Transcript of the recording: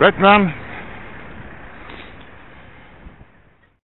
Right, man?